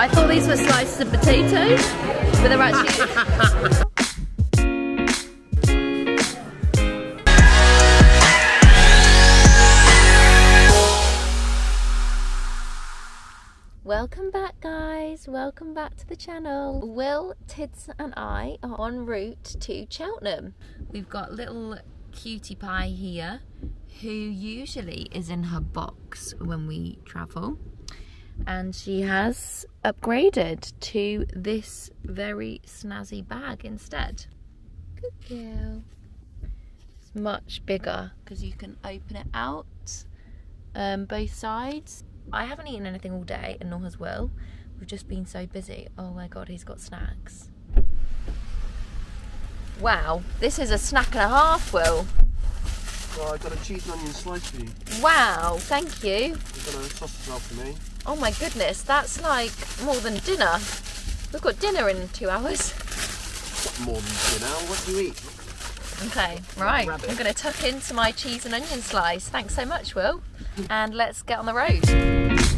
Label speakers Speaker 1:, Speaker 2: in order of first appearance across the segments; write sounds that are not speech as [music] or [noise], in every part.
Speaker 1: I thought these were slices of potato, but they're actually... [laughs] Welcome back guys, welcome back to the channel. Will, Tids and I are en route to Cheltenham. We've got little cutie pie here who usually is in her box when we travel and she has upgraded to this very snazzy bag instead. Good girl. It's much bigger because you can open it out um, both sides I haven't eaten anything all day, and nor has Will. We've just been so busy. Oh my god, he's got snacks. Wow, this is a snack and a half, Will.
Speaker 2: Well, I've got a cheese and onion slice for you.
Speaker 1: Wow, thank you.
Speaker 2: You've got a sausage roll for me.
Speaker 1: Oh my goodness, that's like more than dinner. We've got dinner in two hours.
Speaker 2: What more than dinner? What do you eat?
Speaker 1: Okay, right. I'm going to tuck into my cheese and onion slice. Thanks so much, Will. [laughs] And let's get on the road.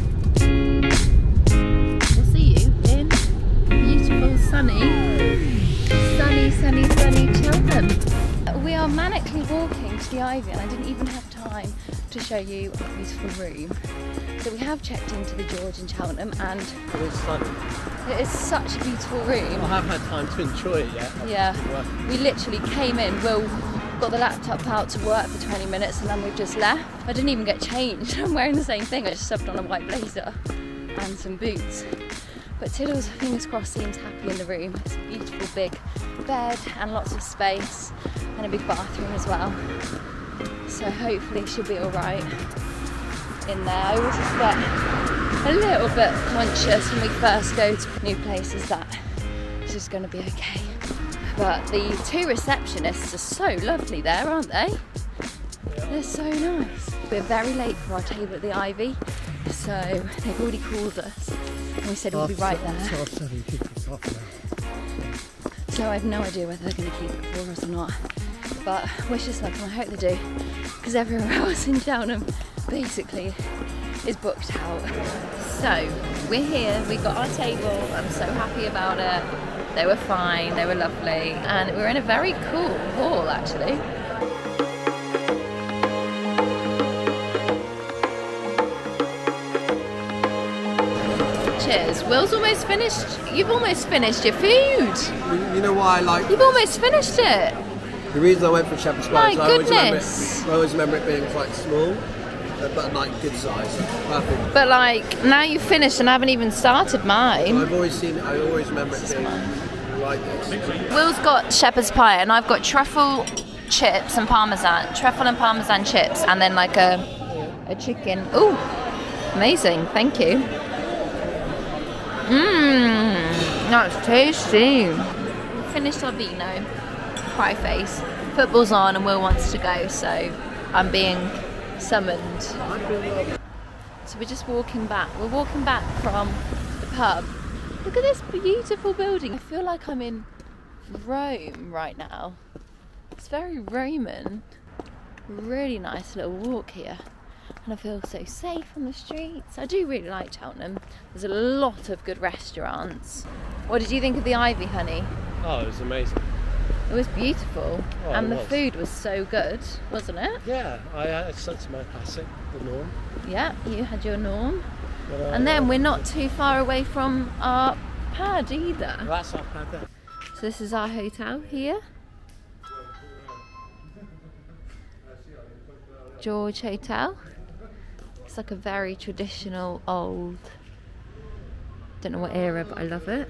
Speaker 1: Are manically walking to the Ivy and I didn't even have time to show you a beautiful room. So we have checked into the George in Cheltenham and
Speaker 2: It is sunny.
Speaker 1: it is such a beautiful room.
Speaker 2: I have not had time to enjoy it yet.
Speaker 1: Yeah, we literally came in, Will got the laptop out to work for 20 minutes and then we've just left. I didn't even get changed. [laughs] I'm wearing the same thing. I just subbed on a white blazer and some boots. But Tiddles, fingers crossed, seems happy in the room. It's a beautiful big bed and lots of space and a big bathroom as well. So hopefully she'll be all right in there. I always get a little bit conscious when we first go to new places that just going to be okay. But the two receptionists are so lovely there, aren't they? They're so nice. We're very late for our table at the Ivy, so they've already called us. And we said we'll be right there. So I have no idea whether they're going to keep it for us or not. But wish us luck and I hope they do. Because everywhere [laughs] else in Cheltenham um, basically is booked out. So we're here, we got our table, I'm so happy about it. They were fine, they were lovely, and we're in a very cool hall actually. Cheers. Will's almost finished. You've almost finished your food.
Speaker 2: You know why I like
Speaker 1: You've almost finished it.
Speaker 2: The reason I went for Shepherd's Pie is I always, it, I always remember it being quite small, uh, but like good size. Perfect.
Speaker 1: But like now you've finished and I haven't even started mine.
Speaker 2: I've always seen I always remember it being like this.
Speaker 1: Will's got shepherd's pie and I've got truffle chips and parmesan, truffle and parmesan chips, and then like a a chicken. Ooh, amazing! Thank you. Mmm, that's tasty. Finished our vino. Cry face. Football's on and Will wants to go, so I'm being summoned. So we're just walking back. We're walking back from the pub. Look at this beautiful building. I feel like I'm in Rome right now. It's very Roman. Really nice little walk here. And I feel so safe on the streets. I do really like Cheltenham. There's a lot of good restaurants. What did you think of the Ivy, honey?
Speaker 2: Oh, it was amazing.
Speaker 1: It was beautiful.
Speaker 2: Oh,
Speaker 1: and the
Speaker 2: was.
Speaker 1: food was so good, wasn't it?
Speaker 2: Yeah, I, I to my classic, the norm.
Speaker 1: Yeah, you had your norm.
Speaker 2: But, uh,
Speaker 1: And then we're not too far away from our pad either.
Speaker 2: That's our pad there.
Speaker 1: So this is our hotel here. George Hotel. It's like a very traditional old don't know what era but I love it.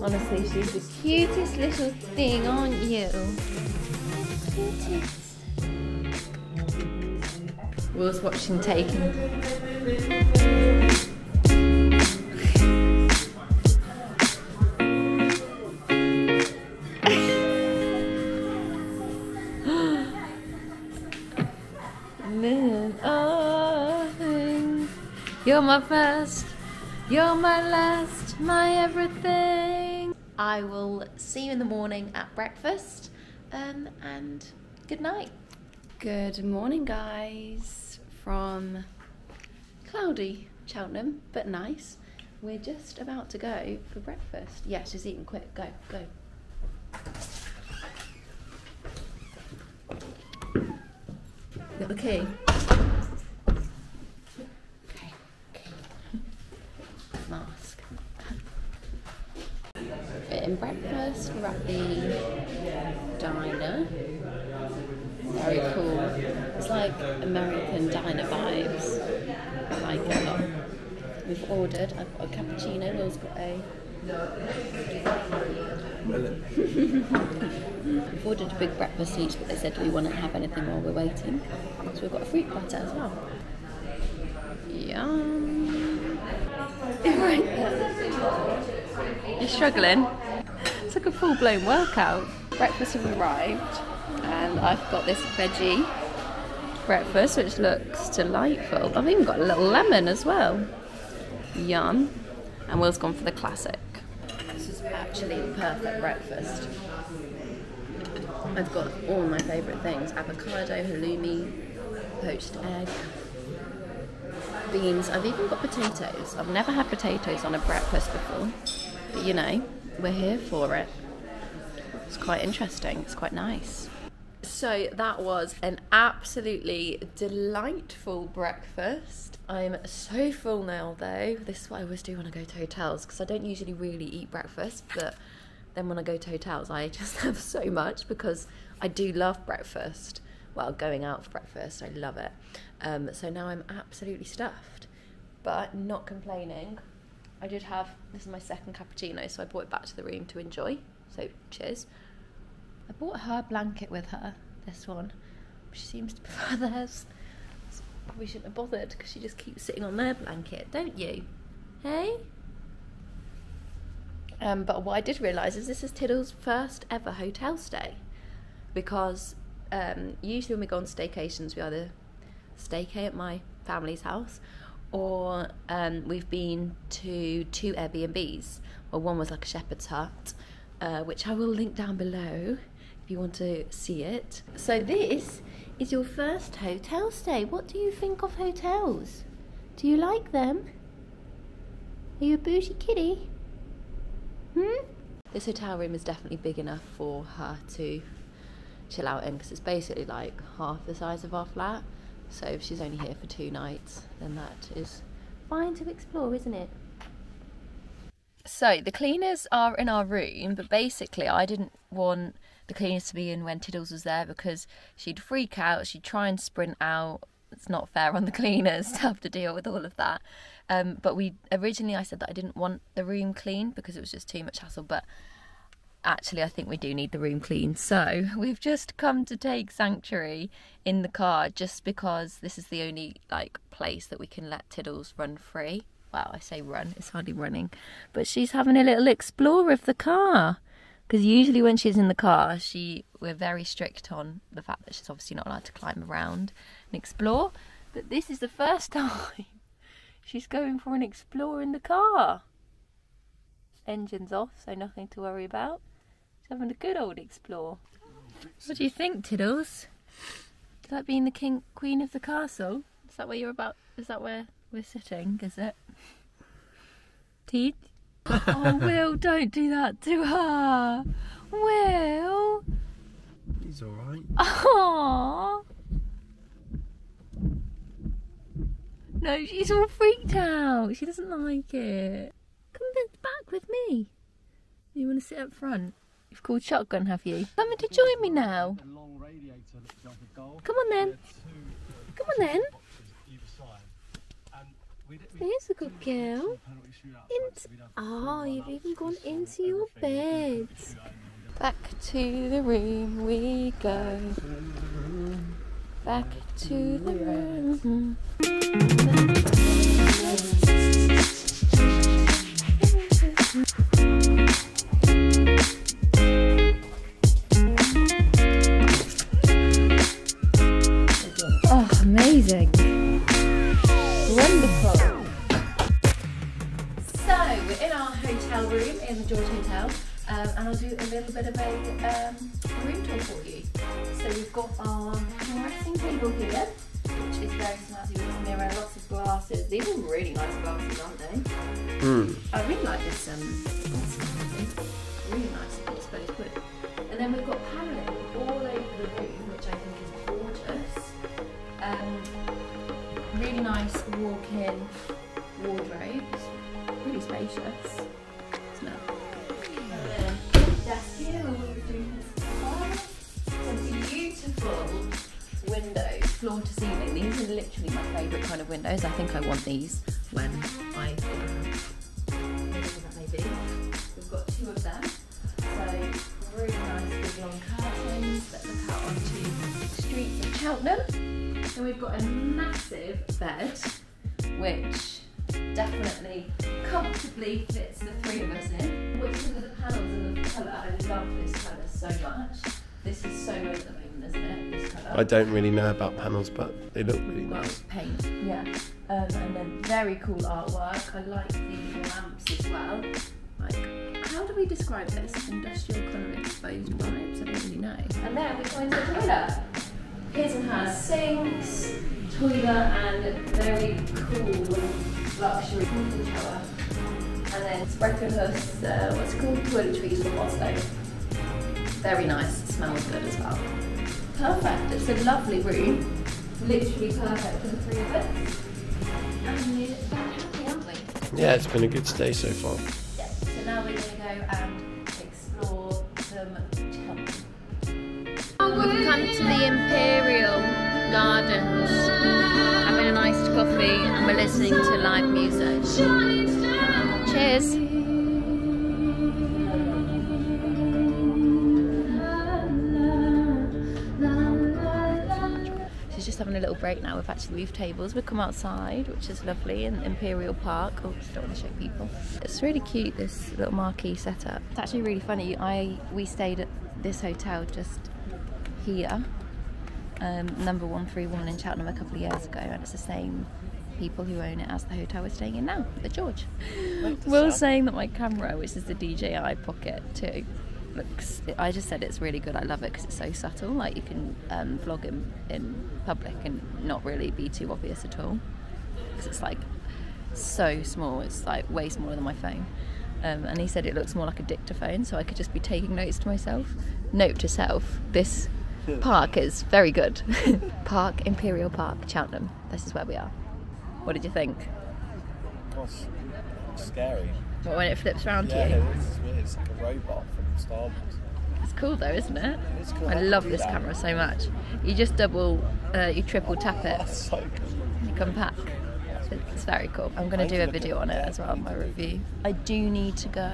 Speaker 1: Honestly, she's the cutest little thing, aren't you? Cutest. Will's watching Taken. [gasps] You're my first, you're my last, my everything. I will see you in the morning at breakfast um, and good night. Good morning, guys, from cloudy Cheltenham, but nice. We're just about to go for breakfast. Yeah, she's eating quick. Go, go. Got the key. Okay. okay. Mask. Getting breakfast. We're at the diner. Very cool. It's like American diner vibes. I like it a lot. We've ordered. I've got a cappuccino. Will's got a. We've ordered a big breakfast each, but they said we wouldn't have anything while we're waiting. So we've got a fruit platter as well. Yum. right [laughs] there. You're struggling. It's like a full blown workout. Breakfast has arrived, and I've got this veggie breakfast, which looks delightful. I've even got a little lemon as well. Yum. And Will's gone for the classic. This is actually the perfect breakfast. I've got all my favourite things avocado, halloumi, poached egg, beans. I've even got potatoes. I've never had potatoes on a breakfast before, but you know, we're here for it. It's quite interesting, it's quite nice. So that was an absolutely delightful breakfast. I'm so full now though. This is what I always do when I go to hotels because I don't usually really eat breakfast, but then when I go to hotels, I [laughs] just have so much because I do love breakfast. Well, going out for breakfast, I love it. Um, so now I'm absolutely stuffed, but not complaining. I did have this is my second cappuccino, so I brought it back to the room to enjoy. So cheers. I bought her blanket with her, this one. She seems to [laughs] prefer theirs. So probably shouldn't have bothered because she just keeps sitting on their blanket, don't you? Hey? Um, but what I did realise is this is Tiddle's first ever hotel stay because um, usually when we go on staycations, we either staycay at my family's house or um, we've been to two Airbnbs. Well, one was like a shepherd's hut, uh, which I will link down below if you want to see it. So this is your first hotel stay. What do you think of hotels? Do you like them? Are you a bougie kitty? Hmm? This hotel room is definitely big enough for her to chill out in because it's basically like half the size of our flat. So if she's only here for two nights, then that is fine to explore, isn't it? So the cleaners are in our room, but basically I didn't want the cleaners to be in when Tiddles was there because she'd freak out, she'd try and sprint out. It's not fair on the [laughs] cleaners to have to deal with all of that. Um, but we originally I said that I didn't want the room clean because it was just too much hassle. But actually, I think we do need the room clean. So [laughs] we've just come to take sanctuary in the car just because this is the only like place that we can let Tiddles run free. Well, I say run; it's hardly running, but she's having a little explore of the car. Because usually when she's in the car, she we're very strict on the fact that she's obviously not allowed to climb around and explore. But this is the first [laughs] time she's going for an explore in the car. Engine's off, so nothing to worry about. She's having a good old explore. What do you think, Tiddles? Is that being the king, queen of the castle? Is that where you're about? Is that where we're sitting? Is it? Teeth? [laughs] oh, Will, don't do that to her. Will.
Speaker 2: He's alright.
Speaker 1: Aww. No, she's all freaked out. She doesn't like it. Come back with me. You want to sit up front? You've called shotgun, have you? Coming to join me now. Come on then. Come on then. There's a good girl. Into, oh, ah, you've even gone into your bed. Back to the room we go. Back to the room. Class. Beautiful windows, floor to ceiling. These are literally my favourite kind of windows. I think I want these when I whatever that may be. We've got two of them. So really nice big long curtains that look out onto the streets of Cheltenham. And we've got a massive bed, I
Speaker 2: don't really know about panels, but they look really
Speaker 1: Well,
Speaker 2: nice.
Speaker 1: paint, yeah. Um, and then very cool artwork. I like the lamps as well. Like, how do we describe this? Industrial kind of exposed vibes. I don't really know. And then we go into the toilet. His and hers sinks, toilet, and very cool luxury water shower. And then Sprekenhus, uh, what's it called? Toiletries from Oslo. Very nice. Smells good as well. Perfect. It's a lovely room. Literally perfect for the three of us. And we're very happy, aren't we?
Speaker 2: Yeah, it's been a good stay so far.
Speaker 1: Yeah. So now we're going to go and explore some Cheltenham. We've come to the Imperial Gardens, having a nice coffee, and we're listening to live music. Cheers. Just having a little break now. We've actually moved tables. We've come outside, which is lovely, in Imperial Park. Oh, just don't want to show people. It's really cute, this little marquee setup. It's actually really funny. I We stayed at this hotel just here, um, number 131 in Cheltenham a couple of years ago, and it's the same people who own it as the hotel we're staying in now, the George. Will saying that my camera, which is the DJI Pocket 2, looks. I just said it's really good. I love it because it's so subtle. Like you can um, vlog in in public and not really be too obvious at all. Because it's like so small. It's like way smaller than my phone. Um, and he said it looks more like a dictaphone, so I could just be taking notes to myself. Note to self: this [laughs] park is very good. [laughs] park Imperial Park, Cheltenham. This is where we are. What did you think?
Speaker 3: Gosh, scary.
Speaker 1: What, when it flips around
Speaker 3: Yeah,
Speaker 1: to you?
Speaker 3: this is. It's like a robot from Star Wars.
Speaker 1: It's cool though, isn't it?
Speaker 3: It's cool.
Speaker 1: I
Speaker 3: do
Speaker 1: love this
Speaker 3: that?
Speaker 1: camera so much. You just double, uh, you triple tap it, [laughs]
Speaker 3: That's so cool.
Speaker 1: you come back. It's very cool. I'm going to do a video on it as well, my review. I do need to go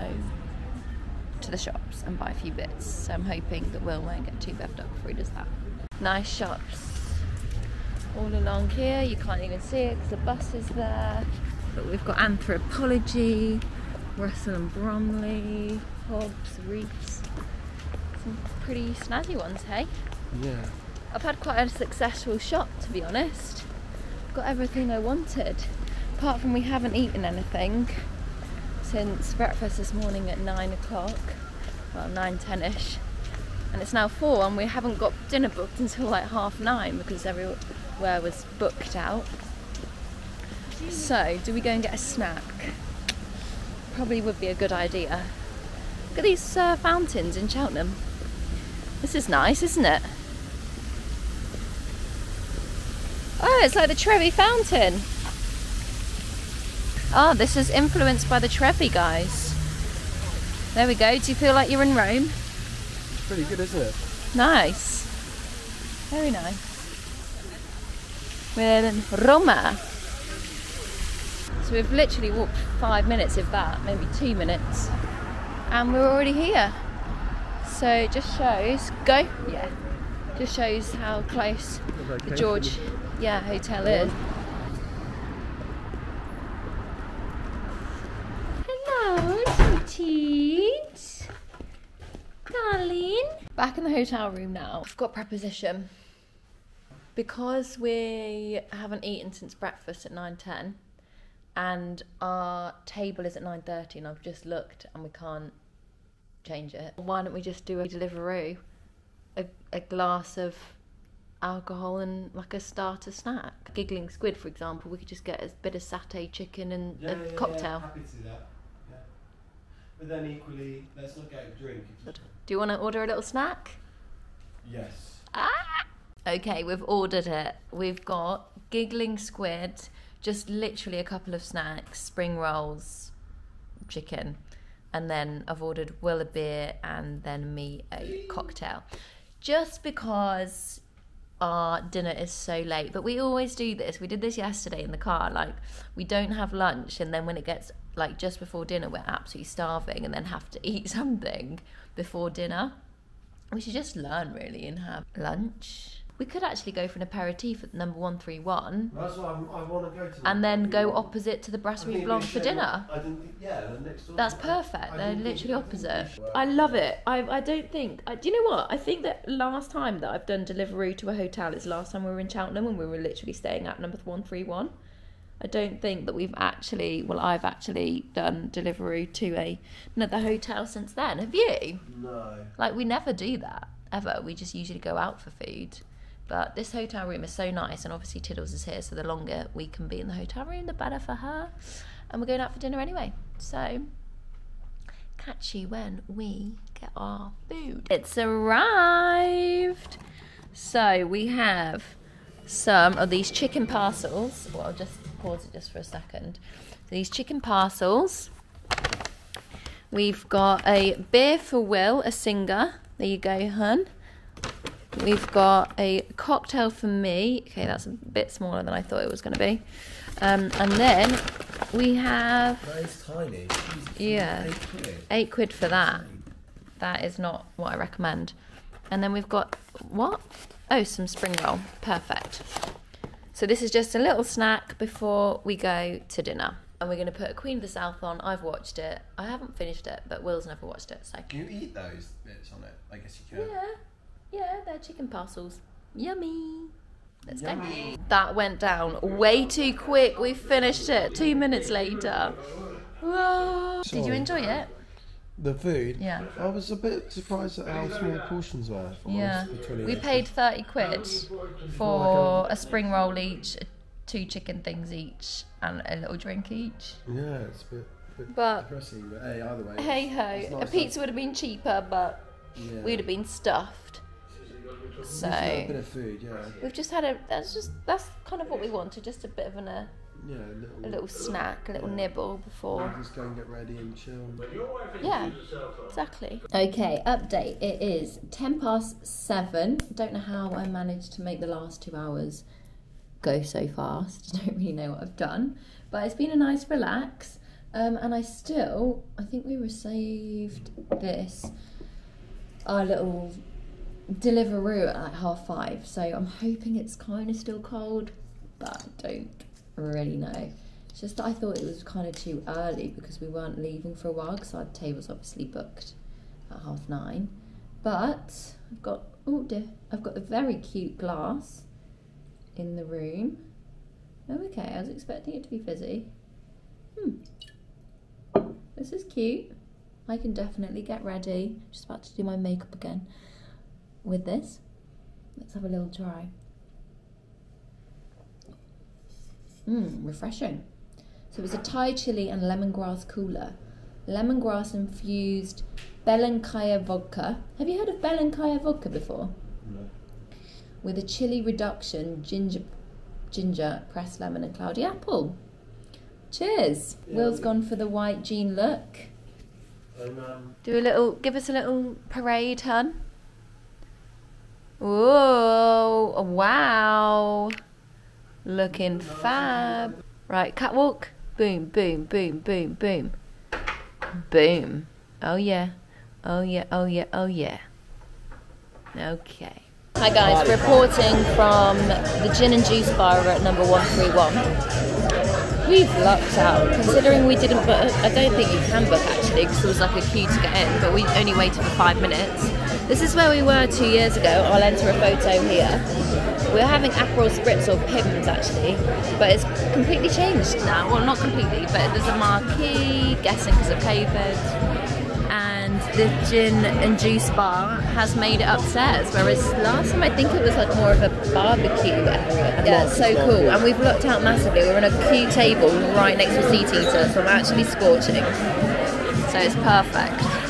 Speaker 1: to the shops and buy a few bits, so I'm hoping that Will won't get too bevved up before he does that. Nice shops all along here. You can't even see it because the bus is there. But we've got Anthropologie, Russell and Bromley, Hobbs, Reeds. Some pretty snazzy ones, hey?
Speaker 2: Yeah.
Speaker 1: I've had quite a successful shop to be honest. Got everything I wanted. Apart from we haven't eaten anything since breakfast this morning at nine o'clock. Well, nine ten-ish. And it's now four and we haven't got dinner booked until like half nine because everywhere was booked out. So, do we go and get a snack? Probably would be a good idea. Look at these uh, fountains in Cheltenham. This is nice, isn't it? Oh, it's like the Trevi Fountain. Oh, this is influenced by the Trevi guys. There we go. Do you feel like you're in Rome?
Speaker 2: It's pretty good, isn't it?
Speaker 1: Nice. Very nice. We're in Roma. So we've literally walked five minutes, if that, maybe two minutes, and we're already here. So it just shows, go, yeah, just shows how close the George, yeah, hotel is. Hello, sweeties. Darling. Back in the hotel room now. I've got preposition. Because we haven't eaten since breakfast at 9.10, and our table is at 9.30 and I've just looked and we can't change it. Why don't we just do a delivery, A, a glass of alcohol and like a starter snack. Giggling squid, for example, we could just get a bit of satay chicken and
Speaker 4: Yeah,
Speaker 1: a
Speaker 4: yeah, yeah,
Speaker 1: cocktail.
Speaker 4: happy to do that. Yeah. But then equally, let's not get a drink. you.
Speaker 1: Do you want to order a little snack?
Speaker 4: Yes. Ah!
Speaker 1: Okay, we've ordered it. We've got giggling squid, just literally a couple of snacks, spring rolls, chicken, and then I've ordered Will a beer and then me a cocktail. Just because our dinner is so late, but we always do this. We did this yesterday in the car. Like, we don't have lunch, and then when it gets like just before dinner, we're absolutely starving and then have to [laughs] eat something before dinner. We should just learn really and have lunch. We could actually go for an aperitif at number 131
Speaker 4: That's why I'm, I want to go to.
Speaker 1: and then go
Speaker 4: op.
Speaker 1: opposite to the Brasserie Blanc for dinner.
Speaker 4: I didn't. Yeah, the next door.
Speaker 1: That's perfect.
Speaker 4: I
Speaker 1: They're
Speaker 4: didn't
Speaker 1: literally
Speaker 4: I didn't think
Speaker 1: opposite.
Speaker 4: it should work.
Speaker 1: I love it. I, I don't think. I, do you know what? I think that last time that I've done delivery to a hotel is last time we were in Cheltenham when we were literally staying at number 131. I don't think that we've actually, well, I've actually done delivery to a, another hotel since then. Have you?
Speaker 4: No.
Speaker 1: Like we never do that ever. We just usually go out for food. But this hotel room is so nice, and obviously Tiddles is here, so the longer we can be in the hotel room, the better for her. And we're going out for dinner anyway. So catch you when we get our food. It's arrived. So we have some of these chicken parcels. Well, I'll just pause it just for a second. These chicken parcels. We've got a beer for Will, a Singha. There you go, hun. We've got a cocktail for me. Okay, that's a bit smaller than I thought it was going to be. Um, and then we have
Speaker 4: That is tiny. Jesus,
Speaker 1: Yeah.
Speaker 4: eight quid.
Speaker 1: eight quid for that. That is not what I recommend. And then we've got what? Oh, some spring roll. Perfect. So this is just a little snack before we go to dinner. And we're going to put a Queen of the South on. I've watched it. I haven't finished it, but Will's never watched it. So
Speaker 4: Can you eat those bits on it? I guess you can.
Speaker 1: yeah, yeah, they're chicken parcels. Yummy. Let's go.
Speaker 4: Yummy.
Speaker 1: That went down way too quick. We finished it two minutes later. Whoa. Did you enjoy it?
Speaker 4: The food.
Speaker 1: Yeah.
Speaker 4: I was a bit surprised at how small the portions were.
Speaker 1: Yeah,
Speaker 4: honest, for 20
Speaker 1: we paid 30 quid for a spring roll each, two chicken things each, and a little drink each.
Speaker 4: Yeah, it's a bit, bit
Speaker 1: But
Speaker 4: depressing, but hey, either way,
Speaker 1: hey ho,
Speaker 4: it's
Speaker 1: a pizza would have been cheaper, but
Speaker 4: yeah.
Speaker 1: we'd have been stuffed.
Speaker 4: Just a bit
Speaker 1: So
Speaker 4: of food, yeah.
Speaker 1: we've just had a. That's just that's kind of what we wanted, just a bit of an, a,
Speaker 4: Yeah, a little.
Speaker 1: a little snack, a little nibble before.
Speaker 4: Just go and get ready and chill.
Speaker 1: Yeah, exactly. Okay, update. It is 10 past 7. Don't know how I managed to make the last two hours go so fast. I [laughs] Don't really know what I've done. But it's been a nice relax. Um, and I still, I think we received this, our little Deliveroo at like half five. So I'm hoping it's kind of still cold, but I don't really know. It's just that I thought it was kind of too early because we weren't leaving for a while because our table's obviously booked at half nine. But I've got oh dear, I've got a very cute glass in the room. Oh, okay, I was expecting it to be fizzy. Hmm. This is cute. I can definitely get ready. Just about to do my makeup again with this. Let's have a little try. Mmm, refreshing. So it's a Thai chili and lemongrass cooler. Lemongrass infused Belenkaya vodka. Have you heard of Belenkaya vodka before?
Speaker 4: No.
Speaker 1: With a chili reduction, ginger, ginger, pressed lemon, and cloudy apple. Cheers.
Speaker 4: Yeah.
Speaker 1: Will's gone for the white jean look.
Speaker 4: And, um,
Speaker 1: Do a little, give us a little parade, hun. Whoa, wow. Looking fab. Right, catwalk. Boom, boom, boom, boom, boom. Boom. Oh yeah. Oh yeah, oh yeah, oh yeah. Okay. Hi guys, reporting from the Gin and Juice Bar at number 131. We've lucked out, considering we didn't book. I don't think you can book actually, because there was like a queue to get in, but we only waited for five minutes. This is where we were two years ago. I'll enter a photo here. we're having Aperol Spritz or Pimm's actually, but it's completely changed now. Well, not completely, but there's a marquee, guessing because of COVID. And the gin and juice bar has made it upstairs, whereas last time I think it was like more of a barbecue area. Yeah, it's so cool. And we've looked out massively. We're on a queue table right next to a seat eater, so I'm actually scorching. So it's perfect.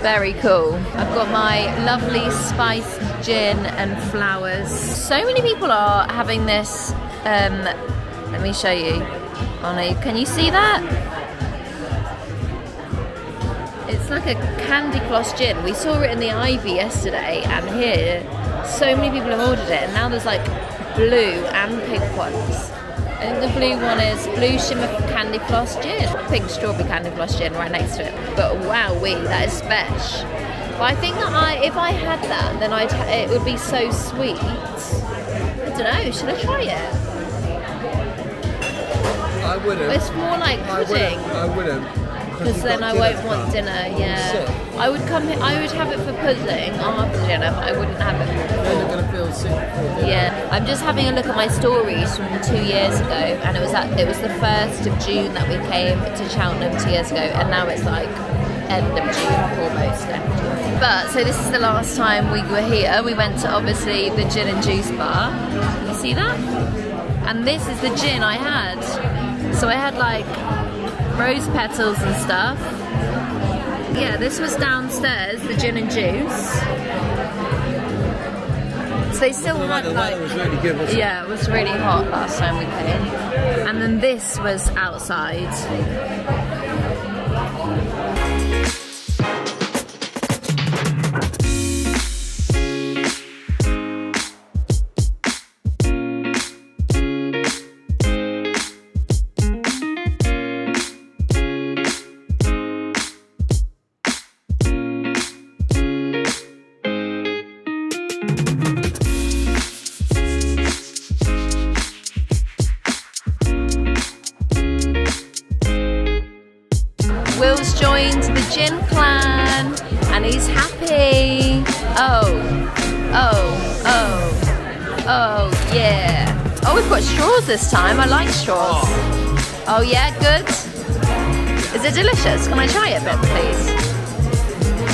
Speaker 1: Very cool. I've got my lovely spiced gin and flowers. So many people are having this. Um, let me show you. No, can you see that? It's like a candy floss gin. We saw it in the Ivy yesterday, and here, so many people have ordered it, and now there's like blue and pink ones. I think the blue one is blue shimmer candy floss gin, pink strawberry candy floss gin right next to it. But wow, we that is special. But I think that I, if I had that, then I'd ha- it would be so sweet. I don't know. Should I try it?
Speaker 2: I wouldn't.
Speaker 1: It's more like
Speaker 2: I
Speaker 1: pudding.
Speaker 2: wouldn't. I wouldn't.
Speaker 1: Because then I won't want dinner. Yeah. I would come. Here, I would have it for pudding after dinner, but I wouldn't have it
Speaker 2: Then you're to feel sick.
Speaker 1: Yeah, I'm just having a look at my stories from two years ago, and it was at, it was the first of June that we came to Cheltenham two years ago, and now it's like end of June almost. End of June. But so this is the last time we were here. We went to obviously the gin and juice bar. You see that? And this is the gin I had. So I had like rose petals and stuff. Yeah, this was downstairs, the gin and juice. So they still
Speaker 2: The
Speaker 1: had
Speaker 2: weather
Speaker 1: like
Speaker 2: was really good, wasn't
Speaker 1: yeah, it was really hot last time we came. And then this was outside. This time. I like straws. Oh, yeah, good. Is it delicious? Can I try it a bit, please?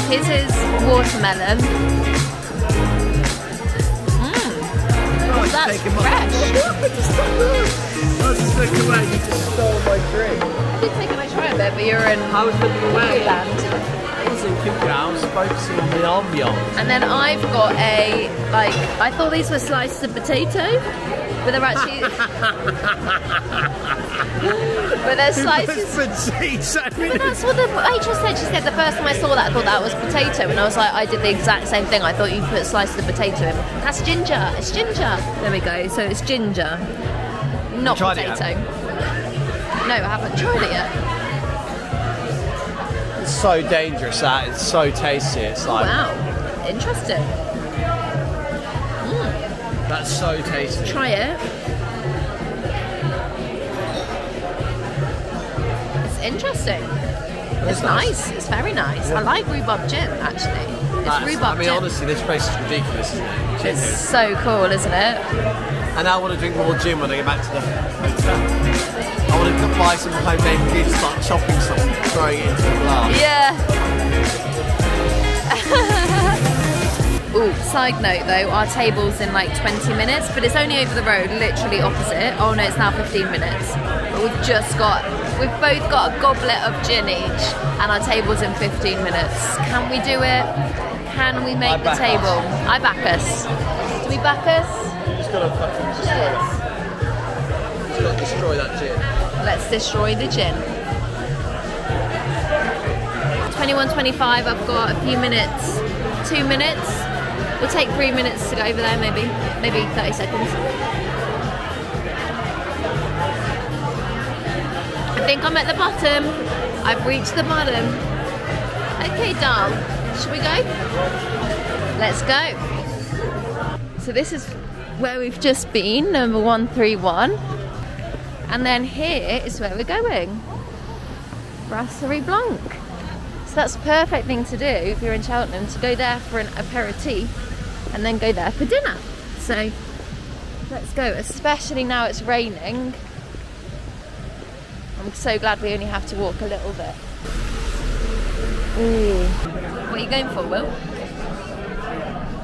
Speaker 1: Here's his watermelon. Mmm, that's fresh. [laughs]
Speaker 2: I just away. You just stole my drink.
Speaker 1: I did think I try a bit, but you're in
Speaker 3: I was looking away.
Speaker 1: land.
Speaker 3: I was in Cuba, I was focusing on the ambiance.
Speaker 1: And then I've got a like I thought these were slices of potato, but they're actually but they're slices. But that's what the waitress said. She said the first time I saw that, I thought that was potato, and I was like, I did the exact same thing. I thought you put slices of potato in. That's ginger. It's ginger. There we go. So it's ginger, not
Speaker 3: tried
Speaker 1: potato. No, I haven't tried it yet.
Speaker 3: It's so dangerous that it's so tasty. It's like
Speaker 1: Wow, interesting.
Speaker 3: That's so tasty.
Speaker 1: Try it. It's interesting. It's nice. It's very nice. I like rhubarb gin actually. It's
Speaker 3: That's-
Speaker 1: rhubarb
Speaker 3: I mean,
Speaker 1: gin.
Speaker 3: honestly, this place is ridiculous, isn't it? Gin
Speaker 1: it's so cool, isn't it?
Speaker 3: And I want to drink more gin when I get back to the hotel. I want to buy some homemade gin, start chopping something, throwing it into the glass.
Speaker 1: Yeah. [laughs] Side note though, our table's in like 20 minutes, but it's only over the road, literally opposite. Oh no, it's now 15 minutes. But we've just got, we've both got a goblet of gin each, and our table's in 15 minutes. Can we do it? Can we make the table?
Speaker 3: us.
Speaker 1: I back us. Do we back us?
Speaker 3: Just gotta fucking destroy it.
Speaker 2: Just got to destroy that gin.
Speaker 1: Let's destroy the gin. 21.25, I've got a few minutes, two minutes. We'll take three minutes to go over there, maybe, maybe 30 seconds. I think I'm at the bottom. I've reached the bottom. Okay, doll, should we go? Let's go. So this is where we've just been, number 131. And then here is where we're going. Brasserie Blanc. So that's a perfect thing to do if you're in Cheltenham to go there for an aperitif and then go there for dinner. So let's go, especially now it's raining. I'm so glad we only have to walk a little bit. Ooh. What are you going for, Will?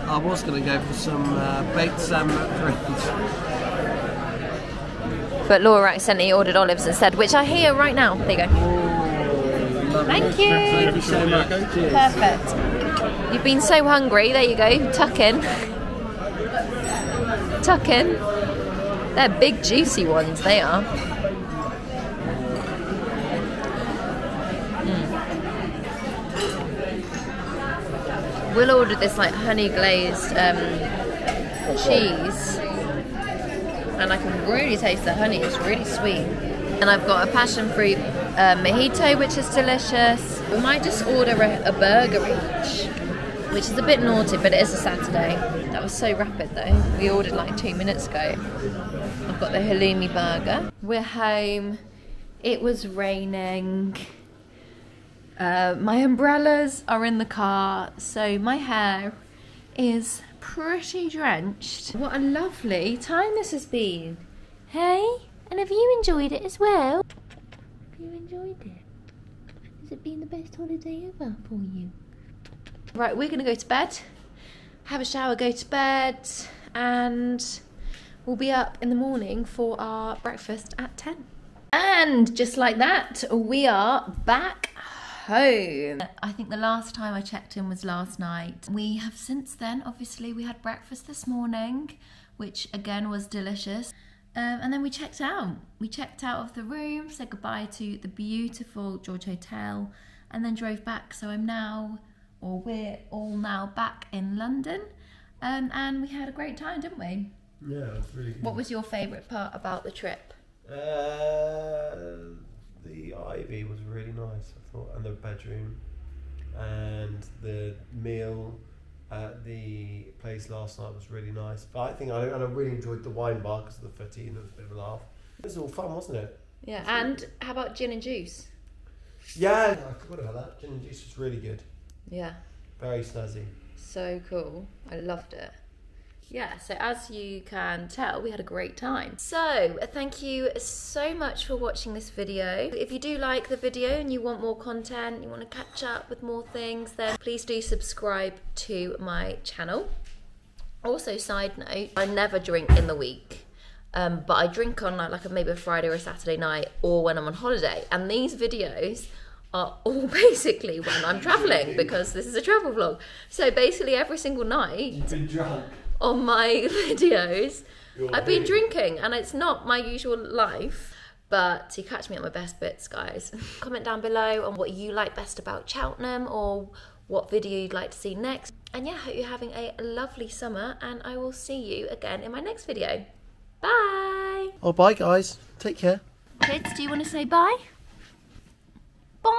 Speaker 2: I was going to go for some uh, baked salmon fries.
Speaker 1: But Laura accidentally ordered olives instead, which are here right now. There you go. Thank you.
Speaker 2: Thank you so much. Cheers.
Speaker 1: Perfect. You've been so hungry. There you go. Tuck in. Tuck in. They're big, juicy ones. They are. Mm. We'll order this like honey glazed um, cheese, and I can really taste the honey. It's really sweet. And I've got a passion fruit uh, mojito, which is delicious. We might just order a, a burger each, which is a bit naughty, but it is a Saturday. That was so rapid though. We ordered like two minutes ago. I've got the halloumi burger. We're home. It was raining. Uh, my umbrellas are in the car, so my hair is pretty drenched. What a lovely time this has been. Hey, and have you enjoyed it as well? Have you enjoyed it? Has it been the best holiday ever for you? Right, we're gonna go to bed, have a shower, go to bed, and we'll be up in the morning for our breakfast at 10. And just like that, we are back home. I think the last time I checked in was last night. We have since then, obviously, we had breakfast this morning, which again was delicious. Um, and then we checked out. We checked out of the room, said goodbye to the beautiful George Hotel, and then drove back. So I'm now, or we're all now back in London. Um, and we had a great time, didn't we?
Speaker 4: Yeah, it's really good.
Speaker 1: What was your favourite part about the trip?
Speaker 4: Uh, the ivy was really nice, I thought, and the bedroom, and the meal at the place last night was really nice. But I think I and I really enjoyed the wine bar because of the footy and it was a bit of a laugh. It was all fun, wasn't it?
Speaker 1: Yeah, and how about gin and juice?
Speaker 4: Yeah, I forgot about that. Gin and juice was really good,
Speaker 1: Yeah,
Speaker 4: very snazzy.
Speaker 1: so cool. I loved it. Yeah, so as you can tell, we had a great time. So, thank you so much for watching this video. If you do like the video and you want more content, you want to catch up with more things, then please do subscribe to my channel. Also, side note, I never drink in the week. Um, but I drink on like, like maybe a Friday or a Saturday night or when I'm on holiday. And these videos are all [laughs] basically when I'm traveling because this is a travel vlog. So basically every single night
Speaker 4: You've been drunk.
Speaker 1: on my [laughs] videos,
Speaker 4: You're
Speaker 1: I've been drinking and it's not my usual life. But you catch me at my best bits, guys. [laughs] Comment down below on what you like best about Cheltenham or what video you'd like to see next. And yeah, hope you're having a lovely summer and I will see you again in my next video. Bye!
Speaker 2: Oh, bye, guys. Take care.
Speaker 1: Kids, do you want to say bye? 蹦